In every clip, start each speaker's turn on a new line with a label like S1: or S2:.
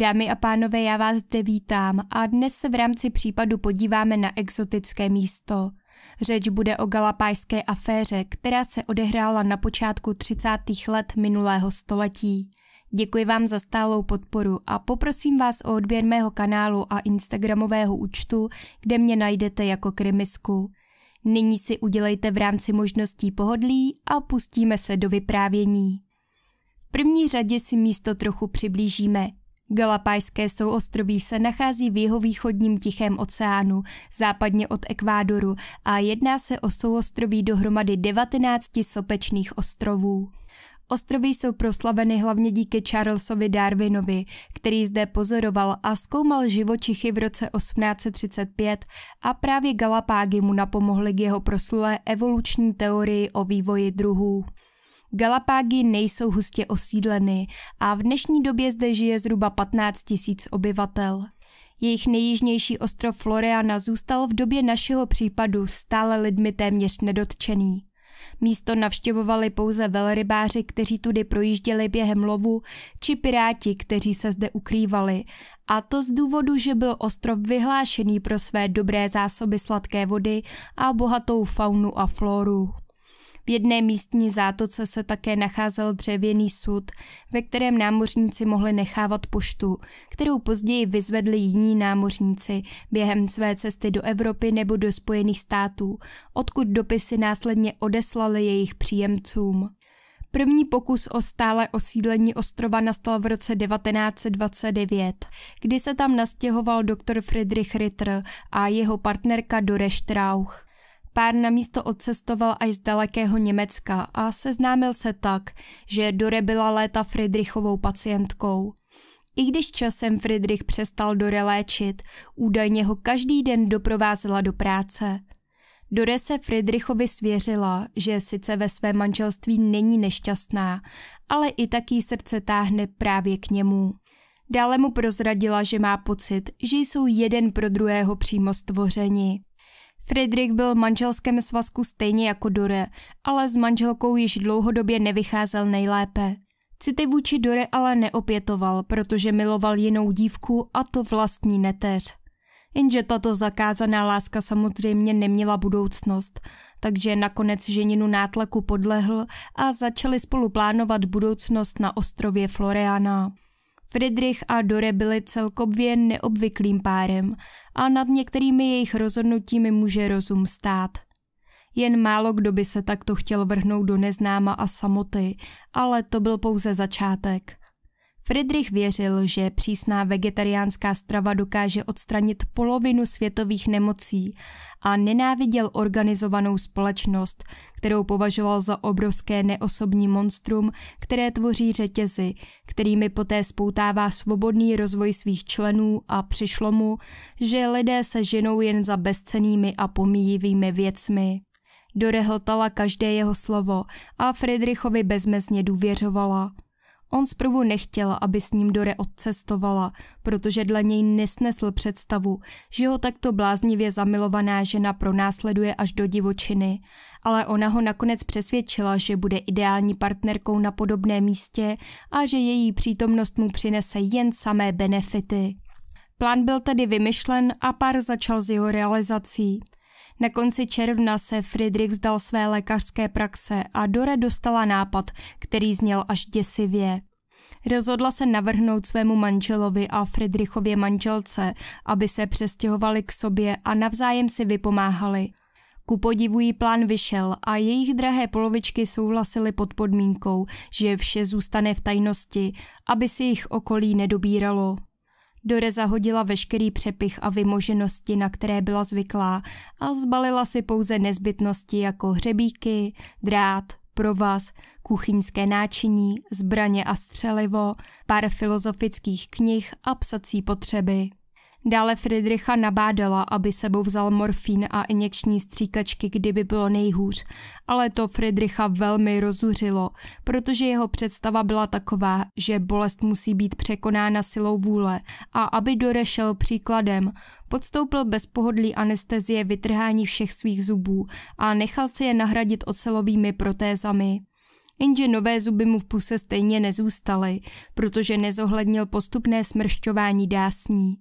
S1: Dámy a pánové, já vás zde vítám a dnes se v rámci případu podíváme na exotické místo. Řeč bude o galapájské aféře, která se odehrála na počátku 30. let minulého století. Děkuji vám za stálou podporu a poprosím vás o odběr mého kanálu a instagramového účtu, kde mě najdete jako krymisku. Nyní si udělejte v rámci možností pohodlí a pustíme se do vyprávění. V první řadě si místo trochu přiblížíme. Galapajské souostroví se nachází v jeho východním Tichém oceánu, západně od Ekvádoru a jedná se o souostroví dohromady 19 sopečných ostrovů. Ostrovy jsou proslaveny hlavně díky Charlesovi Darwinovi, který zde pozoroval a zkoumal živočichy v roce 1835 a právě Galapágy mu napomohly k jeho proslulé evoluční teorii o vývoji druhů. Galapágy nejsou hustě osídleny a v dnešní době zde žije zhruba 15 tisíc obyvatel. Jejich nejjižnější ostrov Floriana zůstal v době našeho případu stále lidmi téměř nedotčený. Místo navštěvovali pouze velrybáři, kteří tudy projížděli během lovu, či piráti, kteří se zde ukrývali. A to z důvodu, že byl ostrov vyhlášený pro své dobré zásoby sladké vody a bohatou faunu a floru. V jedné místní zátoce se také nacházel dřevěný sud, ve kterém námořníci mohli nechávat poštu, kterou později vyzvedli jiní námořníci během své cesty do Evropy nebo do Spojených států, odkud dopisy následně odeslali jejich příjemcům. První pokus o stále osídlení ostrova nastal v roce 1929, kdy se tam nastěhoval doktor Friedrich Ritter a jeho partnerka Dore Strauch. Pár na místo odcestoval až z dalekého Německa a seznámil se tak, že Dore byla léta Friedrichovou pacientkou. I když časem Friedrich přestal Dore léčit, údajně ho každý den doprovázela do práce. Dore se Friedrichovi svěřila, že sice ve své manželství není nešťastná, ale i taký srdce táhne právě k němu. Dále mu prozradila, že má pocit, že jsou jeden pro druhého přímo stvořeni. Friedrich byl v manželském svazku stejně jako Dore, ale s manželkou již dlouhodobě nevycházel nejlépe. City vůči Dore ale neopětoval, protože miloval jinou dívku a to vlastní neteř. Jenže tato zakázaná láska samozřejmě neměla budoucnost, takže nakonec ženinu nátlaku podlehl a začali spolu plánovat budoucnost na ostrově Floriana. Friedrich a Dore byli celkově neobvyklým párem a nad některými jejich rozhodnutími může rozum stát. Jen málo kdo by se takto chtěl vrhnout do neznáma a samoty, ale to byl pouze začátek. Friedrich věřil, že přísná vegetariánská strava dokáže odstranit polovinu světových nemocí a nenáviděl organizovanou společnost, kterou považoval za obrovské neosobní monstrum, které tvoří řetězy, kterými poté spoutává svobodný rozvoj svých členů a přišlo mu, že lidé se ženou jen za bezcenými a pomíjivými věcmi. Dorehltala každé jeho slovo a Friedrichovi bezmezně důvěřovala – On zprvu nechtěl, aby s ním Dore odcestovala, protože dle něj nesnesl představu, že ho takto bláznivě zamilovaná žena pronásleduje až do divočiny, ale ona ho nakonec přesvědčila, že bude ideální partnerkou na podobné místě a že její přítomnost mu přinese jen samé benefity. Plán byl tedy vymyšlen a pár začal s jeho realizací. Na konci června se Friedrich vzdal své lékařské praxe a Dore dostala nápad, který zněl až děsivě. Rozhodla se navrhnout svému manželovi a Friedrichově manželce, aby se přestěhovali k sobě a navzájem si vypomáhali. Ku podivu jí plán vyšel a jejich drahé polovičky souhlasily pod podmínkou, že vše zůstane v tajnosti, aby si jich okolí nedobíralo. Dore zahodila veškerý přepich a vymoženosti, na které byla zvyklá a zbalila si pouze nezbytnosti jako hřebíky, drát, provaz, kuchyňské náčiní, zbraně a střelivo, pár filozofických knih a psací potřeby. Dále Friedricha nabádala, aby sebou vzal morfín a injekční stříkačky, kdyby bylo nejhůř, ale to Friedricha velmi rozuřilo, protože jeho představa byla taková, že bolest musí být překonána silou vůle a aby dorešel příkladem, podstoupil bez pohodlí anestezie vytrhání všech svých zubů a nechal si je nahradit ocelovými protézami. jenže nové zuby mu v puse stejně nezůstaly, protože nezohlednil postupné smršťování dásní.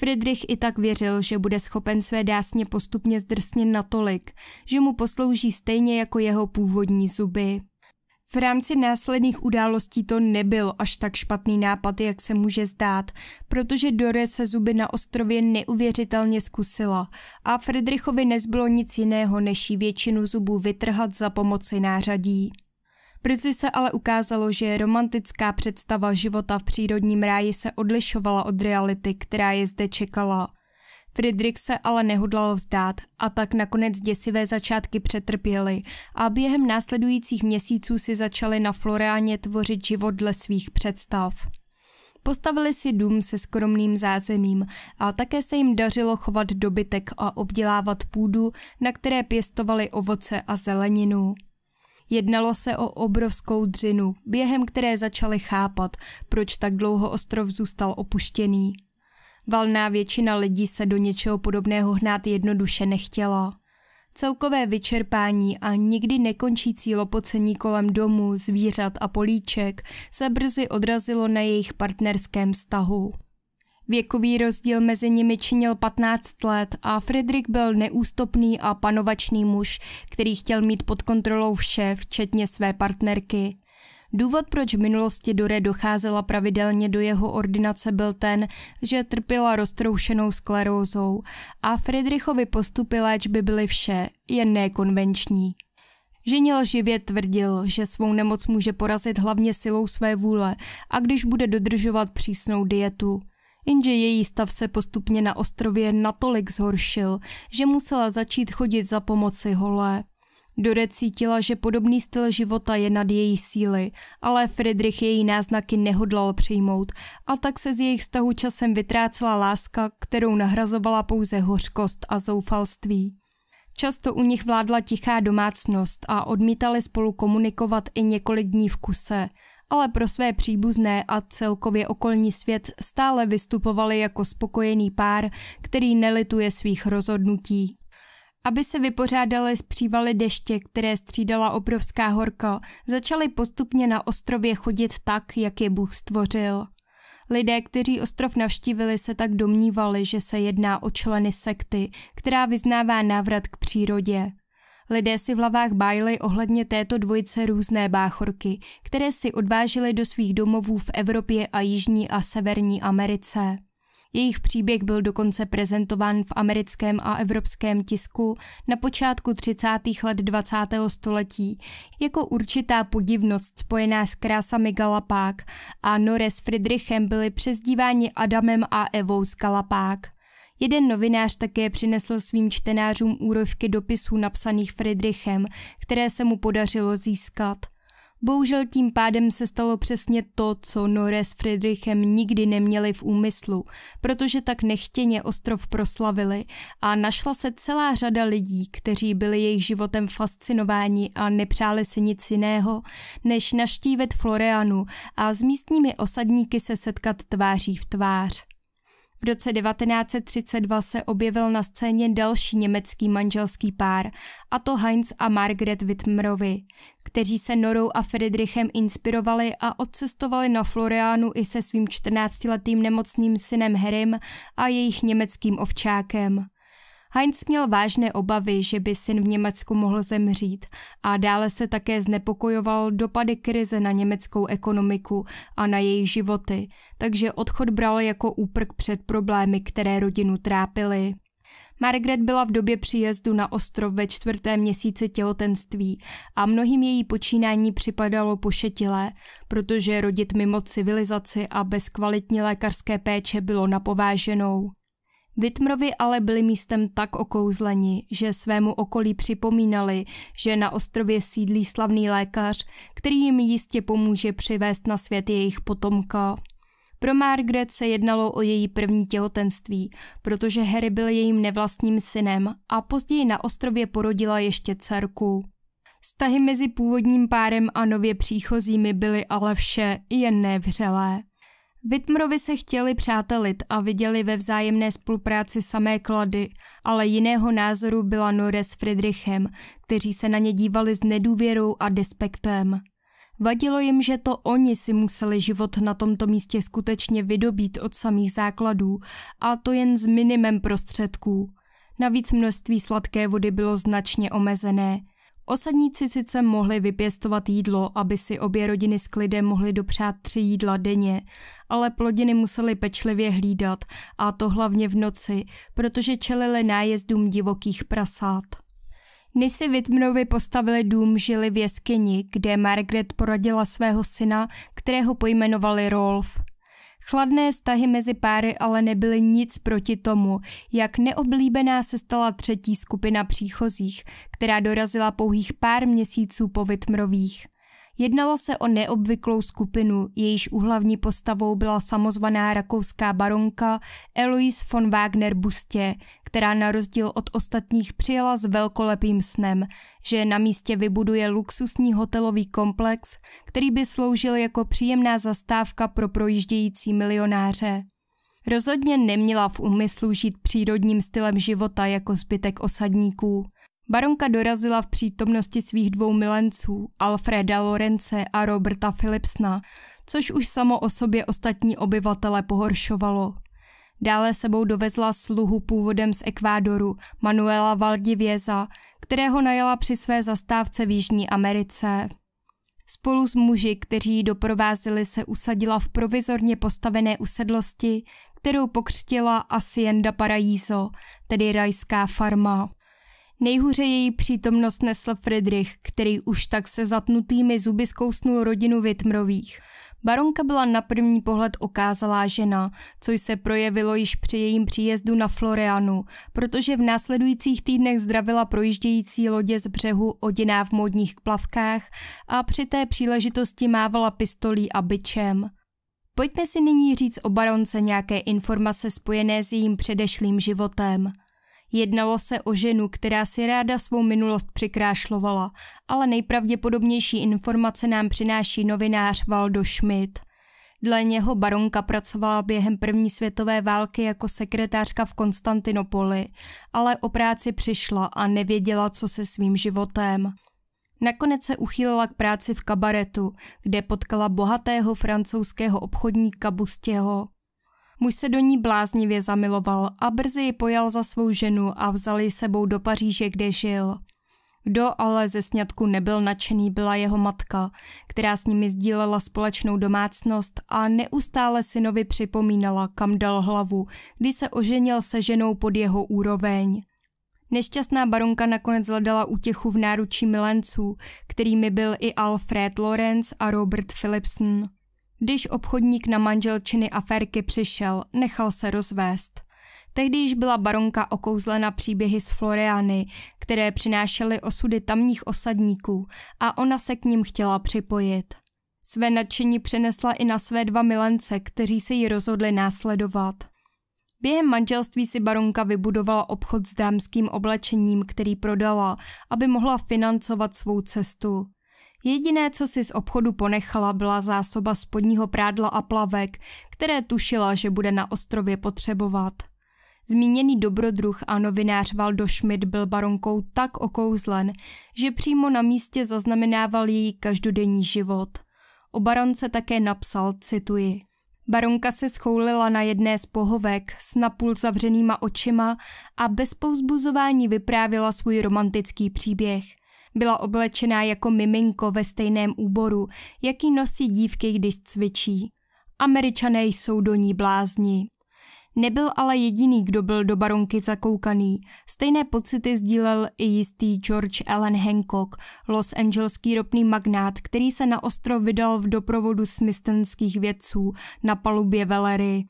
S1: Friedrich i tak věřil, že bude schopen své dásně postupně zdrsnit natolik, že mu poslouží stejně jako jeho původní zuby. V rámci následných událostí to nebyl až tak špatný nápad, jak se může zdát, protože Dore se zuby na ostrově neuvěřitelně zkusila a Friedrichovi nezbylo nic jiného, než jí většinu zubů vytrhat za pomoci nářadí. Brzy se ale ukázalo, že romantická představa života v přírodním ráji se odlišovala od reality, která je zde čekala. Friedrich se ale nehodlal vzdát a tak nakonec děsivé začátky přetrpěli a během následujících měsíců si začali na Floreáně tvořit život dle svých představ. Postavili si dům se skromným zázemím a také se jim dařilo chovat dobytek a obdělávat půdu, na které pěstovali ovoce a zeleninu. Jednalo se o obrovskou dřinu, během které začali chápat, proč tak dlouho ostrov zůstal opuštěný. Valná většina lidí se do něčeho podobného hnát jednoduše nechtěla. Celkové vyčerpání a nikdy nekončící lopocení kolem domů, zvířat a políček se brzy odrazilo na jejich partnerském vztahu. Věkový rozdíl mezi nimi činil 15 let a Friedrich byl neústupný a panovačný muž, který chtěl mít pod kontrolou vše, včetně své partnerky. Důvod, proč v minulosti Dore docházela pravidelně do jeho ordinace, byl ten, že trpěla roztroušenou sklerózou a Friedrichovi postupy léčby byly vše, jen nekonvenční. Ženě lživě tvrdil, že svou nemoc může porazit hlavně silou své vůle a když bude dodržovat přísnou dietu jenže její stav se postupně na ostrově natolik zhoršil, že musela začít chodit za pomoci holé. Dore cítila, že podobný styl života je nad její síly, ale Friedrich její náznaky nehodlal přijmout a tak se z jejich vztahu časem vytrácela láska, kterou nahrazovala pouze hořkost a zoufalství. Často u nich vládla tichá domácnost a odmítali spolu komunikovat i několik dní v kuse – ale pro své příbuzné a celkově okolní svět stále vystupovali jako spokojený pár, který nelituje svých rozhodnutí. Aby se vypořádali s přívaly deště, které střídala obrovská horka, začali postupně na ostrově chodit tak, jak je Bůh stvořil. Lidé, kteří ostrov navštívili, se tak domnívali, že se jedná o členy sekty, která vyznává návrat k přírodě. Lidé si v hlavách bájili ohledně této dvojice různé báchorky, které si odvážily do svých domovů v Evropě a Jižní a Severní Americe. Jejich příběh byl dokonce prezentován v americkém a evropském tisku na počátku 30. let 20. století jako určitá podivnost spojená s krásami Galapák a Nore s Friedrichem byli přezdíváni Adamem a Evou z Galapák – Jeden novinář také přinesl svým čtenářům úrovky dopisů napsaných Friedrichem, které se mu podařilo získat. Bohužel tím pádem se stalo přesně to, co Nore s Friedrichem nikdy neměli v úmyslu, protože tak nechtěně ostrov proslavili a našla se celá řada lidí, kteří byli jejich životem fascinováni a nepřáli se nic jiného, než naštívit Floreanu a s místními osadníky se setkat tváří v tvář. V roce 1932 se objevil na scéně další německý manželský pár, a to Heinz a Margaret Wittmerovi, kteří se Norou a Friedrichem inspirovali a odcestovali na Floriánu i se svým 14-letým nemocným synem Harrym a jejich německým ovčákem. Heinz měl vážné obavy, že by syn v Německu mohl zemřít a dále se také znepokojoval dopady krize na německou ekonomiku a na jejich životy, takže odchod bral jako úprk před problémy, které rodinu trápily. Margaret byla v době příjezdu na ostrov ve čtvrtém měsíci těhotenství a mnohým její počínání připadalo pošetilé, protože rodit mimo civilizaci a bez kvalitní lékařské péče bylo napováženou. Vitmrovi ale byli místem tak okouzleni, že svému okolí připomínali, že na ostrově sídlí slavný lékař, který jim jistě pomůže přivést na svět jejich potomka. Pro Margaret se jednalo o její první těhotenství, protože Harry byl jejím nevlastním synem a později na ostrově porodila ještě dcerku. Stahy mezi původním párem a nově příchozími byly ale vše jen nevřelé. Vitmrovi se chtěli přátelit a viděli ve vzájemné spolupráci samé klady, ale jiného názoru byla Nore s Friedrichem, kteří se na ně dívali s nedůvěrou a despektem. Vadilo jim, že to oni si museli život na tomto místě skutečně vydobít od samých základů, a to jen s minimem prostředků. Navíc množství sladké vody bylo značně omezené. Osadníci sice mohli vypěstovat jídlo, aby si obě rodiny s klidem mohly dopřát tři jídla denně, ale plodiny museli pečlivě hlídat, a to hlavně v noci, protože čelili nájezdům divokých prasát. Než si Whitmanovi postavili dům, žili v jeskyni, kde Margaret poradila svého syna, kterého pojmenovali Rolf. Chladné vztahy mezi páry ale nebyly nic proti tomu, jak neoblíbená se stala třetí skupina příchozích, která dorazila pouhých pár měsíců po Whitmerových. Jednalo se o neobvyklou skupinu, jejíž úhlavní postavou byla samozvaná rakouská baronka Eloise von Wagner Bustě, která na rozdíl od ostatních přijela s velkolepým snem, že na místě vybuduje luxusní hotelový komplex, který by sloužil jako příjemná zastávka pro projíždějící milionáře. Rozhodně neměla v úmyslu žít přírodním stylem života jako zbytek osadníků. Baronka dorazila v přítomnosti svých dvou milenců, Alfreda Lorence a Roberta Philipsna, což už samo o sobě ostatní obyvatele pohoršovalo. Dále sebou dovezla sluhu původem z Ekvádoru, Manuela Valdivěza, kterého najala při své zastávce v Jižní Americe. Spolu s muži, kteří ji doprovázeli, se usadila v provizorně postavené usedlosti, kterou pokřtila Hacienda Paraíso, tedy rajská farma. Nejhůře její přítomnost nesl Friedrich, který už tak se zatnutými zuby zkousnul rodinu Vitmrových. Baronka byla na první pohled okázalá žena, což se projevilo již při jejím příjezdu na Florianu, protože v následujících týdnech zdravila projíždějící lodě z břehu oděná v módních plavkách a při té příležitosti mávala pistolí a byčem. Pojďme si nyní říct o baronce nějaké informace spojené s jejím předešlým životem – Jednalo se o ženu, která si ráda svou minulost přikrášlovala, ale nejpravděpodobnější informace nám přináší novinář Valdo Schmidt. Dle něho baronka pracovala během první světové války jako sekretářka v Konstantinopoli, ale o práci přišla a nevěděla, co se svým životem. Nakonec se uchýlila k práci v kabaretu, kde potkala bohatého francouzského obchodníka Bustěho. Muž se do ní bláznivě zamiloval a brzy ji pojal za svou ženu a vzal ji sebou do Paříže, kde žil. Kdo ale ze sňatku nebyl nadšený, byla jeho matka, která s nimi sdílela společnou domácnost a neustále synovi připomínala, kam dal hlavu, když se oženil se ženou pod jeho úroveň. Nešťastná baronka nakonec hledala útěchu v náručí milenců, kterými byl i Alfred Lorenz a Robert Philipson. Když obchodník na manželčiny aférky přišel, nechal se rozvést. Tehdy již byla baronka okouzlena příběhy z Floriany, které přinášely osudy tamních osadníků a ona se k ním chtěla připojit. Své nadšení přenesla i na své dva milence, kteří se ji rozhodli následovat. Během manželství si baronka vybudovala obchod s dámským oblečením, který prodala, aby mohla financovat svou cestu. Jediné, co si z obchodu ponechala, byla zásoba spodního prádla a plavek, které tušila, že bude na ostrově potřebovat. Zmíněný dobrodruh a novinář Valdo Schmidt byl baronkou tak okouzlen, že přímo na místě zaznamenával její každodenní život. O baronce také napsal, cituji. Baronka se schoulila na jedné z pohovek s napůl zavřenýma očima a bez pouzbuzování vyprávěla svůj romantický příběh. Byla oblečená jako miminko ve stejném úboru, jaký nosí dívky, když cvičí. Američané jsou do ní blázni. Nebyl ale jediný, kdo byl do baronky zakoukaný. Stejné pocity sdílel i jistý George Allen Hancock, Los Angeleský ropný magnát, který se na ostrov vydal v doprovodu smithsonských vědců na palubě velery.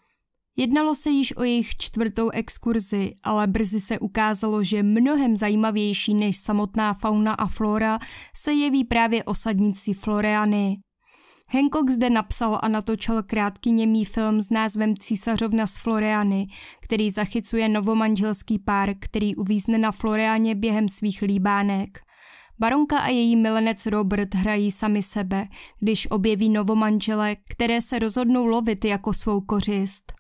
S1: Jednalo se již o jejich čtvrtou exkurzi, ale brzy se ukázalo, že mnohem zajímavější než samotná fauna a flora se jeví právě osadníci Floreany. Hancock zde napsal a natočil krátký němý film s názvem Císařovna z Floreany, který zachycuje novomanželský pár, který uvízne na Floreáně během svých líbánek. Baronka a její milenec Robert hrají sami sebe, když objeví novomanžele, které se rozhodnou lovit jako svou kořist.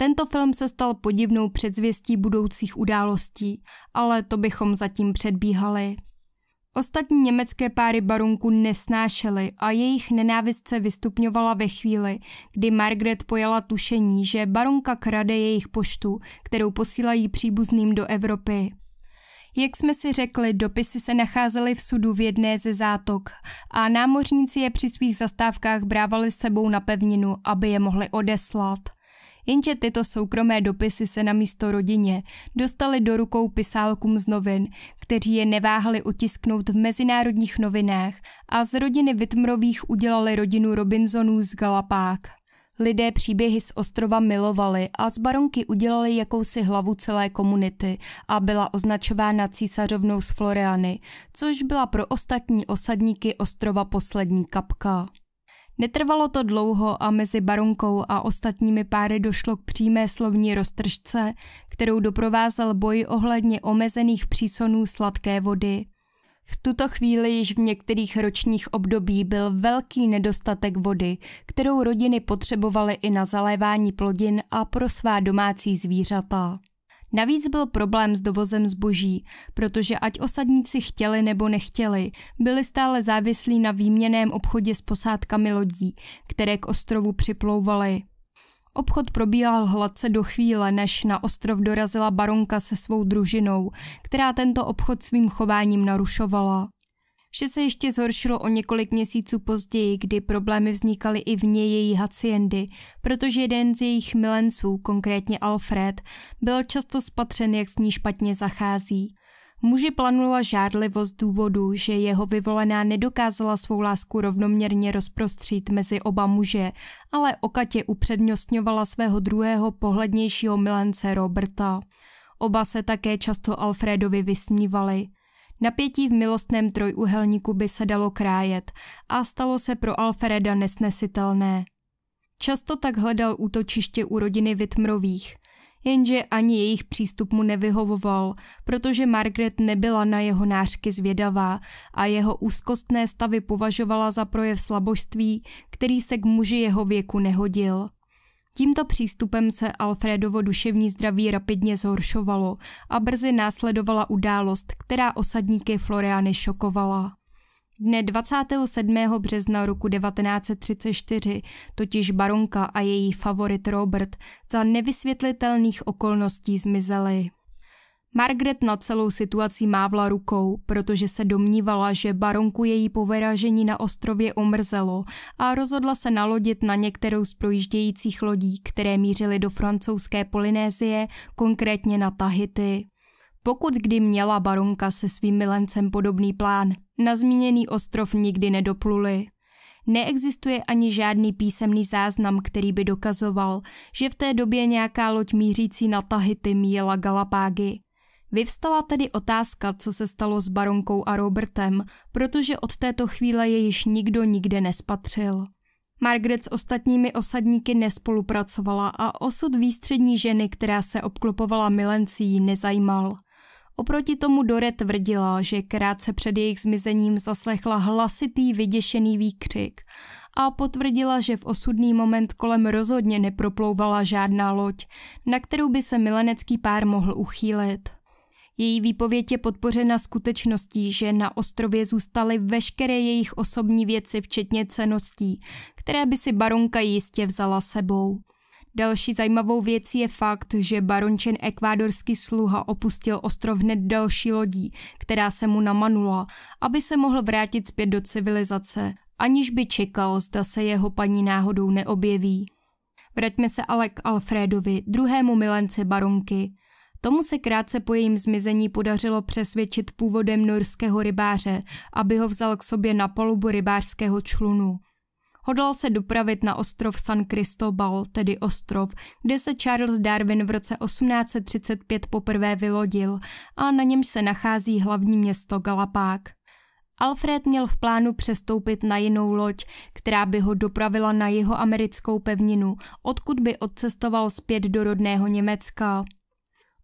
S1: Tento film se stal podivnou předzvěstí budoucích událostí, ale to bychom zatím předbíhali. Ostatní německé páry barunku nesnášely a jejich nenávist se vystupňovala ve chvíli, kdy Margaret pojala tušení, že barunka krade jejich poštu, kterou posílají příbuzným do Evropy. Jak jsme si řekli, dopisy se nacházely v sudu v jedné ze zátok a námořníci je při svých zastávkách brávali sebou na pevninu, aby je mohli odeslat. Jenže tyto soukromé dopisy se na místo rodině dostali do rukou pisálkům z novin, kteří je neváhali utisknout v mezinárodních novinách a z rodiny Vitmrových udělali rodinu Robinsonů z Galapák. Lidé příběhy z ostrova milovali a z baronky udělali jakousi hlavu celé komunity a byla označována císařovnou z Floriany, což byla pro ostatní osadníky ostrova poslední kapka. Netrvalo to dlouho a mezi baronkou a ostatními páry došlo k přímé slovní roztržce, kterou doprovázel boj ohledně omezených přísonů sladké vody. V tuto chvíli již v některých ročních období byl velký nedostatek vody, kterou rodiny potřebovaly i na zalévání plodin a pro svá domácí zvířata. Navíc byl problém s dovozem zboží, protože ať osadníci chtěli nebo nechtěli, byli stále závislí na výměném obchodě s posádkami lodí, které k ostrovu připlouvaly. Obchod probíhal hladce do chvíle, než na ostrov dorazila baronka se svou družinou, která tento obchod svým chováním narušovala. Vše se ještě zhoršilo o několik měsíců později, kdy problémy vznikaly i vně její haciendy, protože jeden z jejich milenců, konkrétně Alfred, byl často spatřen, jak s ní špatně zachází. Muži planula žádlivost důvodu, že jeho vyvolená nedokázala svou lásku rovnoměrně rozprostřít mezi oba muže, ale okatě upřednostňovala svého druhého pohlednějšího milence Roberta. Oba se také často Alfredovi vysmívali. Napětí v milostném trojuhelníku by se dalo krájet a stalo se pro Alfreda nesnesitelné. Často tak hledal útočiště u rodiny Vitmrových, jenže ani jejich přístup mu nevyhovoval, protože Margaret nebyla na jeho nářky zvědavá a jeho úzkostné stavy považovala za projev slabožství, který se k muži jeho věku nehodil. Tímto přístupem se Alfredovo duševní zdraví rapidně zhoršovalo a brzy následovala událost, která osadníky Floriany šokovala. Dne 27. března roku 1934 totiž baronka a její favorit Robert za nevysvětlitelných okolností zmizeli. Margaret na celou situaci mávla rukou, protože se domnívala, že baronku její poveražení na ostrově omrzelo a rozhodla se nalodit na některou z projíždějících lodí, které mířily do francouzské Polynézie, konkrétně na Tahiti. Pokud kdy měla baronka se svým milencem podobný plán, na zmíněný ostrov nikdy nedopluli. Neexistuje ani žádný písemný záznam, který by dokazoval, že v té době nějaká loď mířící na Tahiti míjela Galapágy. Vyvstala tedy otázka, co se stalo s baronkou a Robertem, protože od této chvíle je již nikdo nikde nespatřil. Margaret s ostatními osadníky nespolupracovala a osud výstřední ženy, která se obklopovala milencí, nezajímal. Oproti tomu Dore tvrdila, že krátce před jejich zmizením zaslechla hlasitý vyděšený výkřik a potvrdila, že v osudný moment kolem rozhodně neproplouvala žádná loď, na kterou by se milenecký pár mohl uchýlit. Její výpověď je podpořena skutečností, že na ostrově zůstaly veškeré jejich osobní věci, včetně ceností, které by si baronka jistě vzala sebou. Další zajímavou věcí je fakt, že barončen ekvádorský sluha opustil ostrov hned další lodí, která se mu namanula, aby se mohl vrátit zpět do civilizace, aniž by čekal, zda se jeho paní náhodou neobjeví. Vraťme se ale k Alfredovi, druhému milenci baronky. Tomu se krátce po jejím zmizení podařilo přesvědčit původem norského rybáře, aby ho vzal k sobě na palubu rybářského člunu. Hodlal se dopravit na ostrov San Cristobal, tedy ostrov, kde se Charles Darwin v roce 1835 poprvé vylodil a na něm se nachází hlavní město Galapák. Alfred měl v plánu přestoupit na jinou loď, která by ho dopravila na jeho americkou pevninu, odkud by odcestoval zpět do rodného Německa.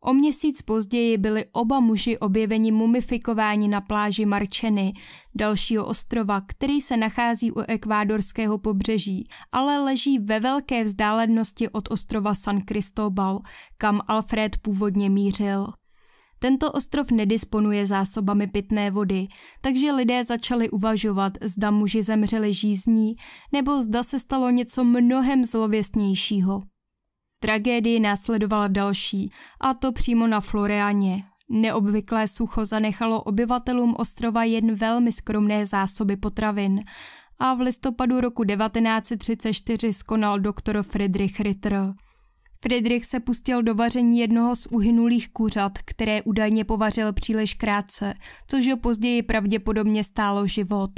S1: O měsíc později byli oba muži objeveni mumifikováni na pláži Marčeny, dalšího ostrova, který se nachází u ekvádorského pobřeží, ale leží ve velké vzdálenosti od ostrova San Cristobal, kam Alfred původně mířil. Tento ostrov nedisponuje zásobami pitné vody, takže lidé začali uvažovat, zda muži zemřeli žízní, nebo zda se stalo něco mnohem zlověstnějšího. Tragédii následovala další, a to přímo na Floreaně. Neobvyklé sucho zanechalo obyvatelům ostrova jen velmi skromné zásoby potravin a v listopadu roku 1934 skonal doktor Friedrich Ritter. Friedrich se pustil do vaření jednoho z uhynulých kuřat, které údajně povařil příliš krátce, což ho později pravděpodobně stálo život.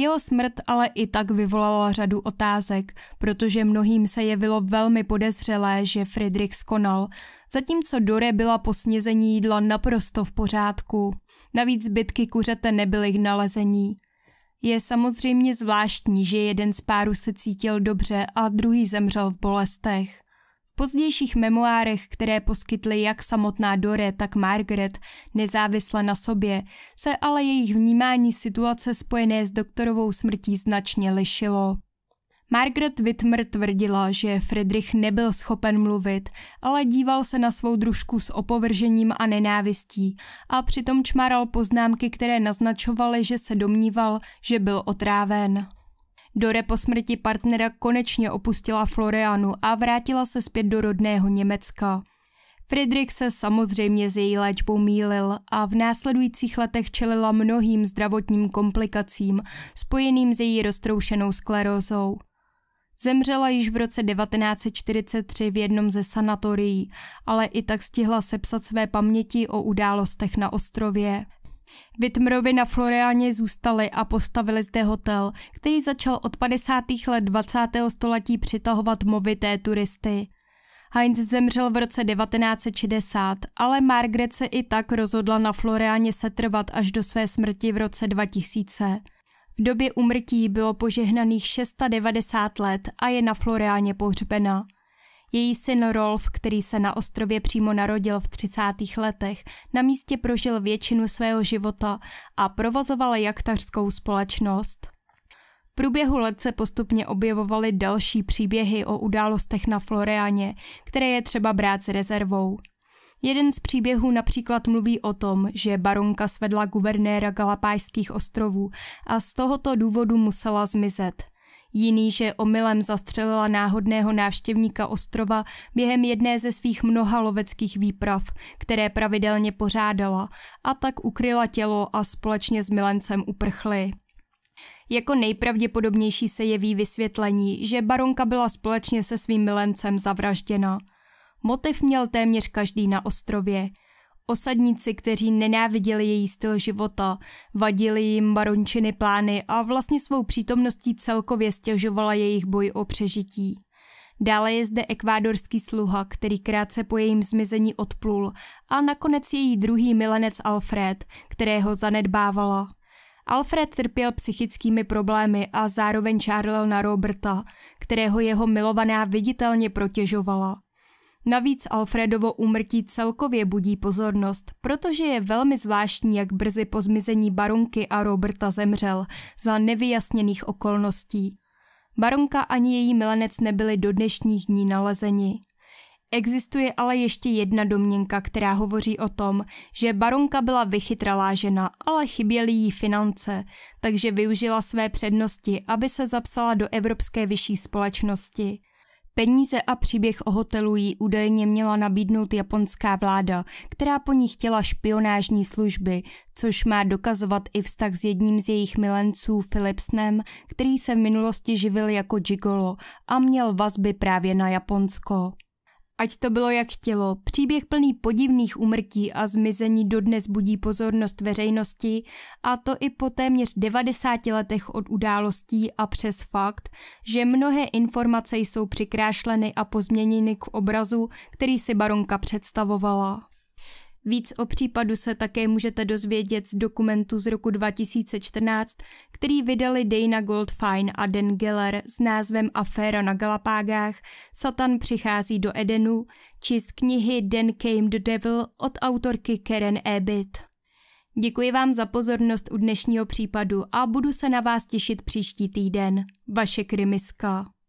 S1: Jeho smrt ale i tak vyvolala řadu otázek, protože mnohým se jevilo velmi podezřelé, že Friedrich skonal, zatímco Dore byla po snězení jídla naprosto v pořádku. Navíc zbytky kuřete nebyly k nalezení. Je samozřejmě zvláštní, že jeden z páru se cítil dobře a druhý zemřel v bolestech pozdějších memoárech, které poskytly jak samotná Dore, tak Margaret nezávisle na sobě, se ale jejich vnímání situace spojené s doktorovou smrtí značně lišilo. Margaret Whitmer tvrdila, že Friedrich nebyl schopen mluvit, ale díval se na svou družku s opovržením a nenávistí a přitom čmáral poznámky, které naznačovaly, že se domníval, že byl otráven. Dore po smrti partnera konečně opustila Florianu a vrátila se zpět do rodného Německa. Friedrich se samozřejmě s její léčbou mýlil a v následujících letech čelila mnohým zdravotním komplikacím spojeným s její roztroušenou sklerózou. Zemřela již v roce 1943 v jednom ze sanatorií, ale i tak stihla sepsat své paměti o událostech na ostrově. Vitmrovi na Floriáně zůstali a postavili zde hotel, který začal od 50. let 20. století přitahovat movité turisty. Heinz zemřel v roce 1960, ale Margaret se i tak rozhodla na Floriáně setrvat až do své smrti v roce 2000. V době umrtí bylo požehnaných 690 let a je na Floriáně pohřbena. Její syn Rolf, který se na ostrově přímo narodil v 30. letech, na místě prožil většinu svého života a provozoval jaktařskou společnost. V průběhu let se postupně objevovaly další příběhy o událostech na Floreáně, které je třeba brát s rezervou. Jeden z příběhů například mluví o tom, že baronka svedla guvernéra Galapájských ostrovů a z tohoto důvodu musela zmizet jiný, že omylem zastřelila náhodného návštěvníka ostrova během jedné ze svých mnoha loveckých výprav, které pravidelně pořádala, a tak ukryla tělo a společně s milencem uprchli. Jako nejpravděpodobnější se jeví vysvětlení, že baronka byla společně se svým milencem zavražděna. Motiv měl téměř každý na ostrově – Osadníci, kteří nenáviděli její styl života, vadili jim barončiny plány a vlastně svou přítomností celkově stěžovala jejich boj o přežití. Dále je zde ekvádorský sluha, který krátce po jejím zmizení odplul a nakonec její druhý milenec Alfred, kterého zanedbávala. Alfred trpěl psychickými problémy a zároveň čárlel na Roberta, kterého jeho milovaná viditelně protěžovala. Navíc Alfredovo úmrtí celkově budí pozornost, protože je velmi zvláštní, jak brzy po zmizení baronky a Roberta zemřel za nevyjasněných okolností. Baronka ani její milenec nebyli do dnešních dní nalezeni. Existuje ale ještě jedna domněnka, která hovoří o tom, že baronka byla vychytralá žena, ale chyběly jí finance, takže využila své přednosti, aby se zapsala do Evropské vyšší společnosti. Peníze a příběh o hotelu jí údajně měla nabídnout japonská vláda, která po ní chtěla špionážní služby, což má dokazovat i vztah s jedním z jejich milenců Philipsnem, který se v minulosti živil jako gigolo a měl vazby právě na Japonsko. Ať to bylo jak chtělo, příběh plný podivných umrtí a zmizení dodnes budí pozornost veřejnosti a to i po téměř 90 letech od událostí a přes fakt, že mnohé informace jsou přikrášleny a pozměněny k obrazu, který si baronka představovala. Víc o případu se také můžete dozvědět z dokumentu z roku 2014, který vydali Dana Goldfein a Dan Geller s názvem Aféra na Galapágách, Satan přichází do Edenu, či z knihy Dan Came the Devil od autorky Karen Abbott. Děkuji vám za pozornost u dnešního případu a budu se na vás těšit příští týden. Vaše Krymiska.